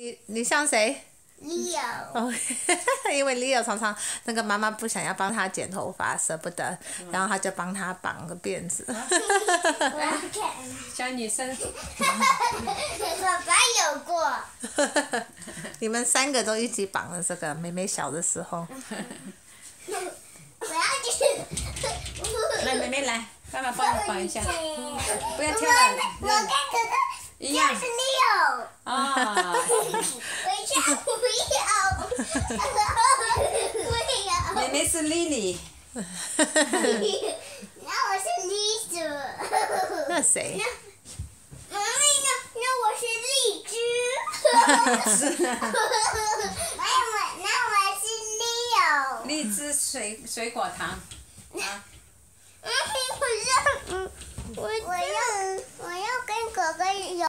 你你像谁？Leo，哦，因为 Leo 常常那个妈妈不想要帮他剪头发，舍不得，然后他就帮他绑个辫子。我要看。小女生，爸爸有过。你们三个都一起绑了这个，妹妹小的时候。我要去。来，妹妹来，爸爸帮你绑一下，不不要跳了我跟哥哥一样是 Leo。啊。我想不要。不要。妹妹是 Lily，那我是 Lisa。那谁？妈咪呢？那我是荔枝。是啊，那我那我是 Leo。荔枝水水果糖，啊，嗯，我要，我我要我要跟哥哥有。